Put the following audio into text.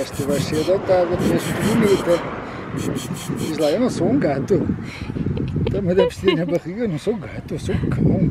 esta tu vais ser adotada, tu és bonita. Diz lá, eu não sou um gato. Também deve ter na barriga, eu não sou gato, eu sou cão.